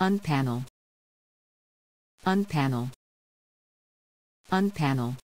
Unpanel. Unpanel. Unpanel.